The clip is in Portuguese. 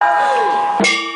Hey!